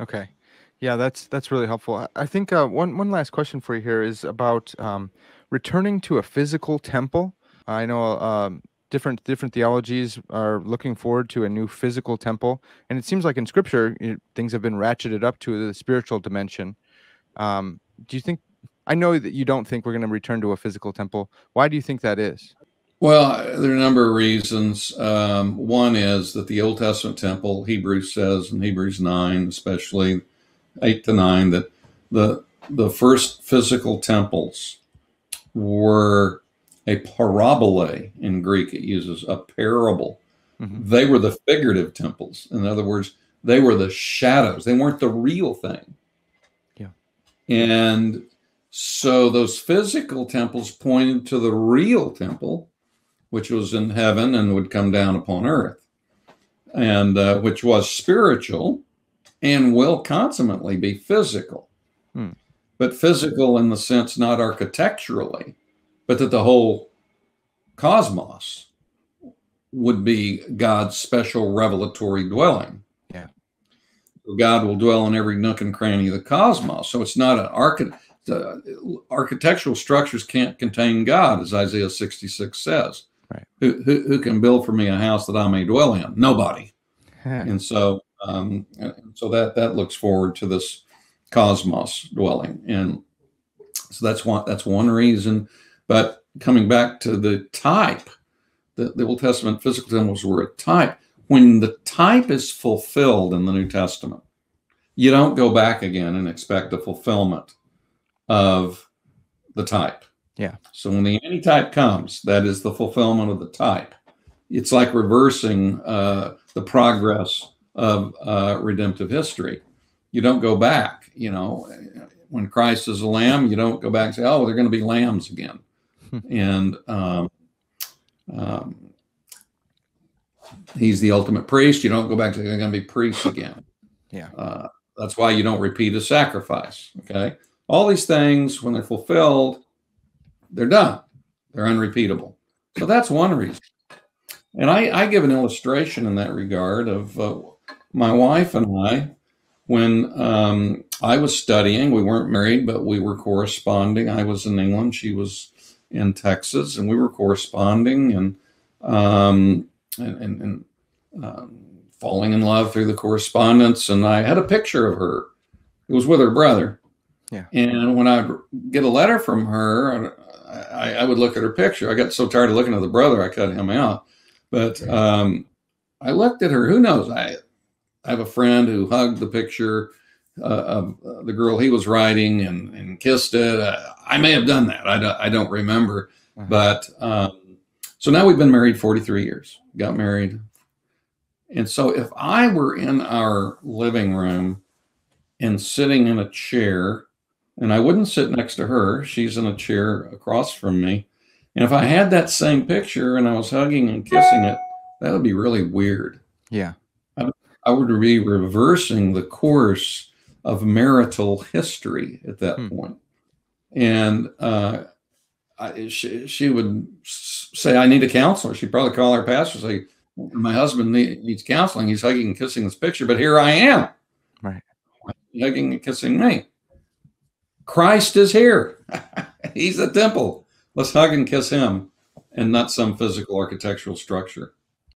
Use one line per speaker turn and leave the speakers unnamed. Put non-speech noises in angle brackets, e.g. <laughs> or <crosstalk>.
Okay. Yeah, that's that's really helpful. I think uh, one one last question for you here is about um, returning to a physical temple. I know um, different different theologies are looking forward to a new physical temple, and it seems like in Scripture you know, things have been ratcheted up to the spiritual dimension. Um, do you think? I know that you don't think we're going to return to a physical temple. Why do you think that is?
Well, there are a number of reasons. Um, one is that the Old Testament temple, Hebrews says in Hebrews nine, especially eight to nine, that the the first physical temples were a parabole in Greek. It uses a parable. Mm-hmm. They were the figurative temples. In other words, they were the shadows. They weren't the real thing.
Yeah.
And so those physical temples pointed to the real temple, which was in heaven and would come down upon earth, and uh, which was spiritual and will consummately be physical. Hmm. But physical in the sense not architecturally, but that the whole cosmos would be God's special revelatory dwelling.
Yeah.
God will dwell in every nook and cranny of the cosmos. So it's not an architect. architectural structures can't contain God, as Isaiah 66 says.
Right.
Who, who, who, can build for me a house that I may dwell in? Nobody. <laughs> and so, um, so that that looks forward to this cosmos dwelling, and so that's one that's one reason but coming back to the type, the, the Old Testament physical temples were a type. When the type is fulfilled in the New Testament, you don't go back again and expect a fulfillment of the type.
Yeah.
So when the antitype comes, that is the fulfillment of the type. It's like reversing uh, the progress of uh, redemptive history. You don't go back. You know, when Christ is a lamb, you don't go back and say, "Oh, they're going to be lambs again." and um, um, he's the ultimate priest. You don't go back to they're going to be priests again.
Yeah.
Uh, that's why you don't repeat a sacrifice. Okay. All these things, when they're fulfilled, they're done. They're unrepeatable. So that's one reason. And I, I give an illustration in that regard of uh, my wife and I, when um, I was studying, we weren't married, but we were corresponding. I was in England, she was in Texas, and we were corresponding and um, and, and, and um, falling in love through the correspondence. And I had a picture of her. It was with her brother.
Yeah.
And when I get a letter from her, I, I, would look at her picture. I got so tired of looking at the brother, I cut him out. But um, I looked at her. Who knows? I, I have a friend who hugged the picture uh, of uh, the girl he was writing and, and kissed it. Uh, I may have done that. I don't, I don't remember. Uh-huh. But um, so now we've been married 43 years, got married. And so if I were in our living room and sitting in a chair, and I wouldn't sit next to her, she's in a chair across from me. And if I had that same picture and I was hugging and kissing it, that would be really weird.
Yeah.
I, I would be reversing the course of marital history at that hmm. point. And uh, I, she, she would say, I need a counselor. She'd probably call her pastor say, My husband needs counseling. He's hugging and kissing this picture, but here I am.
Right.
Hugging and kissing me. Christ is here. <laughs> He's the temple. Let's hug and kiss him and not some physical architectural structure.